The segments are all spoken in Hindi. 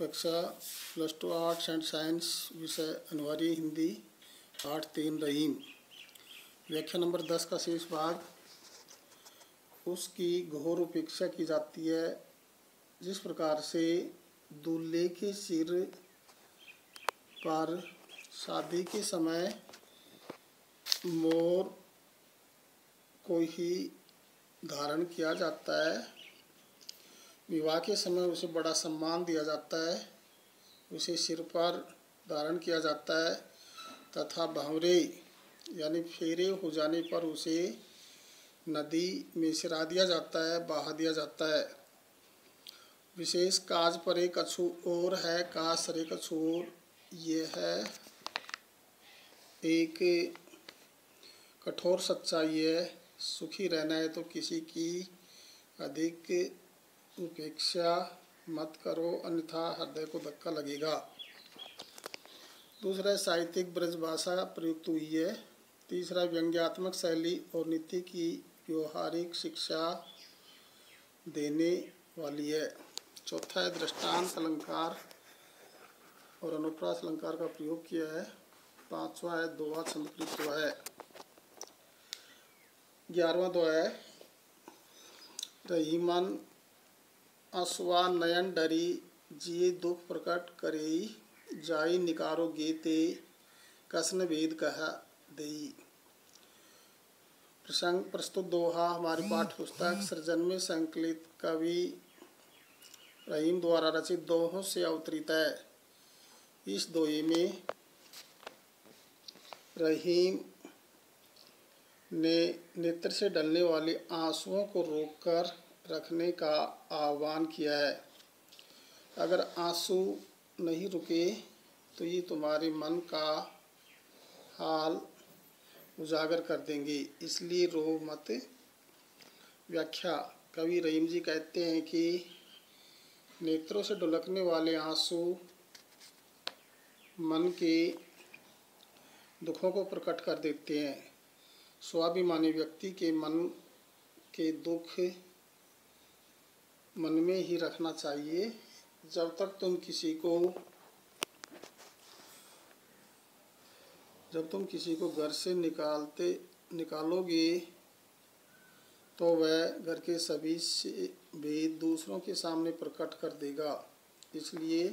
कक्षा plus two arts and science विषय अनिवार्य हिंदी आठ तीन, रहीम। व्याख्या नंबर दस का शेष भाग। उसकी घोर उपेक्षा की जाती है, जिस प्रकार से दूल्हे के सिर पर शादी के समय मोर को ही धारण किया जाता है। विवाह के समय उसे बड़ा सम्मान दिया जाता है। उसे सिर पर धारण किया जाता है तथा भंवरे यानी फेरे हो जाने पर उसे नदी में सिरा दिया जाता है, बहा दिया जाता है। विशेष काज पर एक अछू और है, काज सर एक अछूर ये है। एक कठोर सच्चाई है, सुखी रहना है तो किसी की अधिक उपेक्षा मत करो, अन्यथा हृदय को धक्का लगेगा। दूसरा, साहित्यिक ब्रजभाषा प्रयुक्त हुई है। तीसरा, व्यंग्यात्मक शैली और नीति की व्यवहारिक शिक्षा देने वाली है। चौथा है, दृष्टांत अलंकार और अनुप्रास अलंकार का प्रयोग किया है। पांचवा है, दोहा प्रयुक्त हुआ है। ग्यारहवा दोहा है, रहीमन असवा नयन डरी, जिये दुख प्रकट करे, जाई निकारो गेते कसन वेद कहा दई। प्रसंग, प्रस्तुत दोहा, हमारी पाठ्य पुस्तक सृजन में संकलित कवि रहीम द्वारा रचित दोहों से अवतरित है। इस दोहे में रहीम ने नेत्र से डलने वाले आंसुओं को रोककर रखने का आह्वान किया है। अगर आँसू नहीं रुके तो ये तुम्हारे मन का हाल उजागर कर देंगे। इसलिए रो मत व्याख्या। कवि रहीम जी कहते हैं कि नेत्रों से ढुलकने वाले आँसू मन के दुखों को प्रकट कर देते हैं। स्वाभिमानी व्यक्ति के मन के दुख मन में ही रखना चाहिए। जब तक तुम किसी को, जब तुम किसी को घर से निकालते, निकालोगे तो वह घर के सभी से भेद दूसरों के सामने प्रकट कर देगा। इसलिए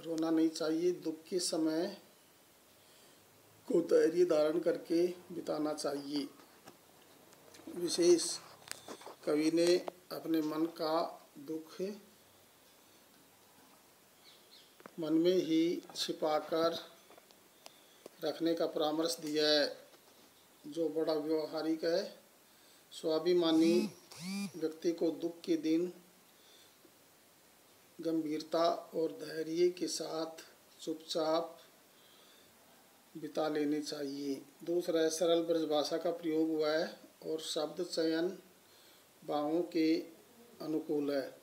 रोना नहीं चाहिए, दुख के समय को धैर्य धारण करके बिताना चाहिए। विशेष कवि ने अपने मन का दुख मन में ही छिपाकर रखने का परामर्श दिया है। जो बड़ा व्यवहारिक है, स्वाभिमानी व्यक्ति को दुख के दिन गंभीरता और धैर्य के साथ चुपचाप बिता लेने चाहिए। दूसरा सरल ब्रज भाषा का प्रयोग हुआ है और शब्द चयन भावों के अनुकूल है।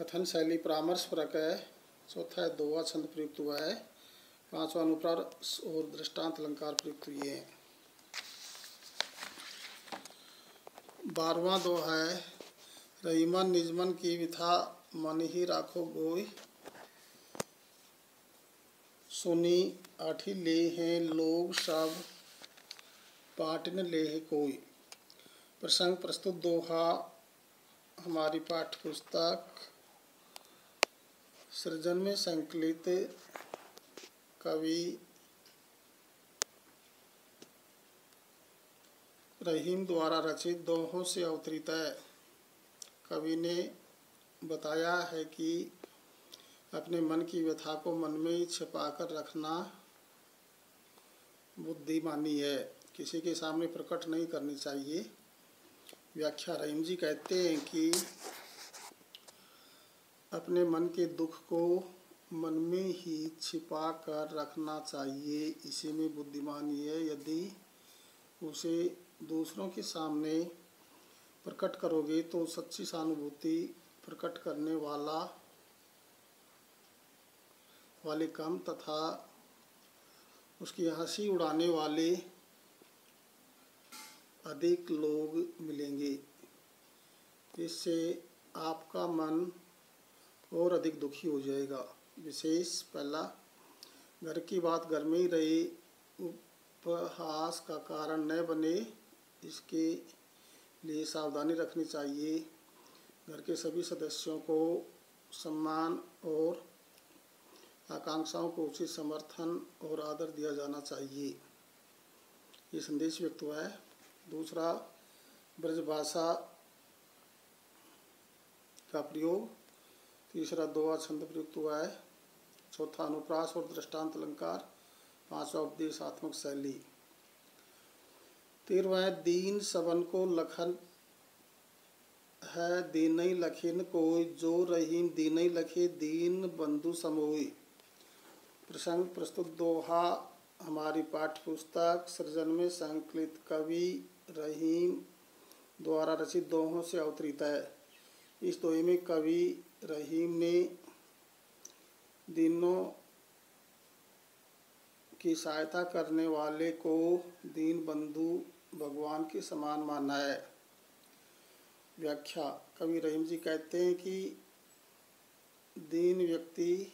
कथन शैली परामर्श परक है। चौथा है दोहा छंद प्रयुक्त हुआ है। पांचवा अनुप्रार और दृष्टांत अलंकार प्रयुक्त हुए हैं। बारवा दोहा है, रहीमन निजमन की विथा मन ही राखो गोई। सुनी आठी ले हैं लोग सब, पाटन ले है कोई। प्रसंग प्रस्तुत दोहा, हमारी पाठ्य पुस्तक सृजन में संकलित कवि, रहीम द्वारा रचित दोहों से अवतरित है। कवि ने बताया है कि अपने मन की व्यथा को मन में ही छिपाकर रखना बुद्धिमानी है। किसी के सामने प्रकट नहीं करनी चाहिए। व्याख्या रहीम जी कहते हैं कि अपने मन के दुख को मन में ही छिपा कर रखना चाहिए। इसी में बुद्धिमानी है यदि उसे दूसरों के सामने प्रकट करोगे तो सच्ची सहानुभूति प्रकट करने वाला वाले कम तथा उसकी हँसी उड़ाने वाले अधिक लोग मिलेंगे इससे आपका मन और अधिक दुखी हो जाएगा। विशेष पहला, घर की बात घर में ही रही। उपहास का कारण न बने, इसके लिए सावधानी रखनी चाहिए। घर के सभी सदस्यों को सम्मान और आकांक्षाओं को उचित समर्थन और आदर दिया जाना चाहिए। ये संदेश व्यक्त हुआ है। दूसरा ब्रजभाषा का प्रयोग, तीसरा दोहा छंद प्रयुक्त हुआ है, चौथा अनुप्रास और दृष्टांत अलंकार, पांचवा उपदेशात्मक शैली। तेरवा दीन सबन को लखन है, दीन ही लखिन कोई जो रहीम, दीन ही लखे दीन बंधु समोई प्रसंग प्रस्तुत दोहा हमारी पाठ्य पुस्तक सृजन में संकलित कवि रहीम द्वारा रचित दोहों से अवतरित है। इस दोहे में कवि रहीम ने दिनों की सहायता करने वाले को दीन बंधु भगवान के समान माना है। व्याख्या, कवि रहीम जी कहते हैं कि दीन व्यक्ति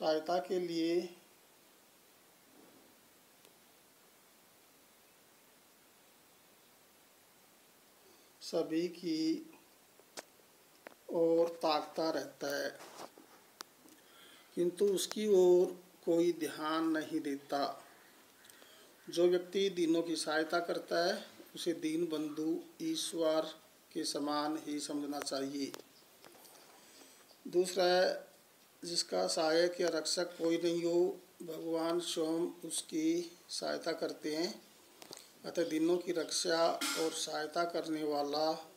सहायता के लिए सभी की ओर ताकता रहता है, किंतु उसकी ओर कोई ध्यान नहीं देता। जो व्यक्ति दीनों की सहायता करता है, उसे दीन बंधु ईश्वर के समान ही समझना चाहिए। दूसरा है जिसका सहायक या रक्षक कोई नहीं हो, भगवान स्वयं उसकी सहायता करते हैं। अतः दिनों की रक्षा और सहायता करने वाला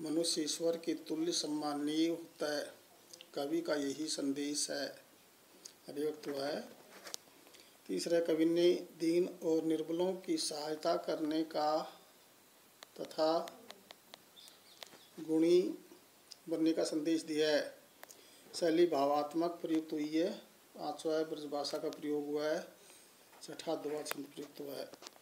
मनुष्य ईश्वर के तुल्य सम्मानीय होता है। कवि का यही संदेश है। अभिव्यक्त हुआ है। तीसरा कवि ने दीन और निर्बलों की सहायता करने का तथा गुणी बनने का संदेश दिया है। शैली भावात्मक प्रयुक्त हुई है। पांचवा ब्रजभाषा का प्रयोग हुआ है। छठा, दुआ छंद प्रयुक्त हुआ है।